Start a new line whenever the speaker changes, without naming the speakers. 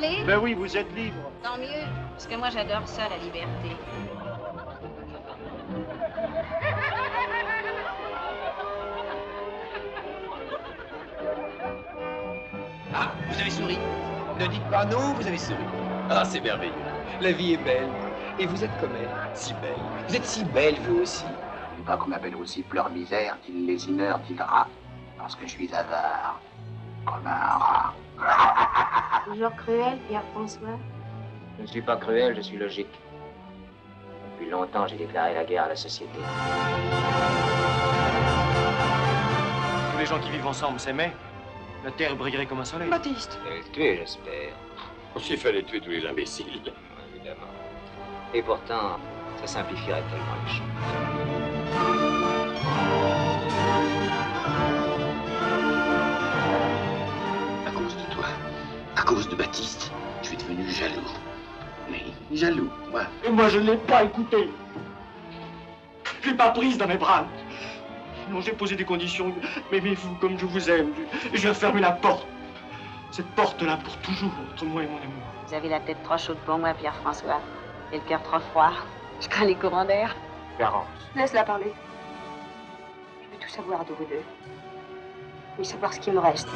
Ben oui, vous êtes libre.
Tant mieux, parce que moi j'adore ça, la liberté.
Ah, vous avez souri. Ne dites pas non, vous avez souri. Ah, c'est merveilleux. La vie est belle. Et vous êtes comme elle, si belle. Vous êtes si belle, vous aussi.
Pas qu'on m'appelle aussi pleure misère, dit lésineur, dit rat. Parce que je suis avare. Comme un rat.
Toujours cruel, Pierre-François?
Je ne suis pas cruel, je suis logique. Depuis longtemps, j'ai déclaré la guerre à la société.
Tous les gens qui vivent ensemble s'aimaient. La terre brillerait comme un soleil.
Baptiste
allez le tuer, j'espère.
S'il fallait tuer tous les imbéciles.
Évidemment. Et pourtant, ça simplifierait tellement les choses.
Cause de Baptiste, je suis devenu jaloux. Oui, jaloux, moi.
Et moi, je ne l'ai pas écouté. Je l'ai pas prise dans mes bras. Non, j'ai posé des conditions. M'aimez-vous comme je vous aime. Et je vais fermer la porte. Cette porte-là pour toujours entre moi et mon amour.
Vous avez la tête trop chaude pour moi, Pierre-François. Et le cœur trop froid. Je crains les courants d'air.
Garance.
Laisse-la parler. Je veux tout savoir de vous deux. Et savoir ce qui me reste.